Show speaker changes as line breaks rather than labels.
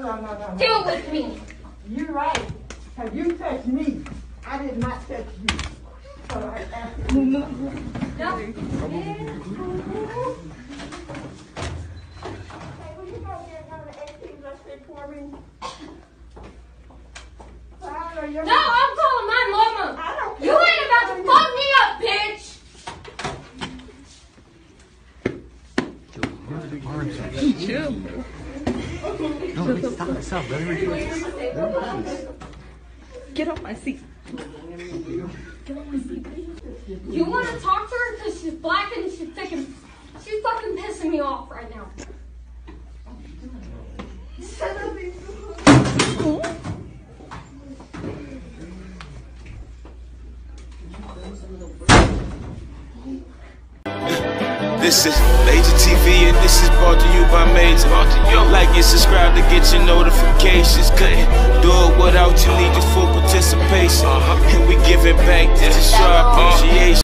Deal with me.
You're right. Cause you touched me. I did not touch you. So I asked you.
No.
Hey, will you go get number eighteen, let's say for me? So I don't know, you're-
No, I'm calling my mama.
I don't
You ain't about to fuck me up, bitch.
No, wait, stop, stop. Let her relax. Let her relax.
Get off my seat.
You want to talk to her because she's black and she's fucking, she's fucking pissing me off right now.
This is Major TV and this is brought to Major. Like and subscribe to get your notifications. Couldn't do it without you, need your full participation. Uh-huh. And we giving back to show our uh-huh. appreciation.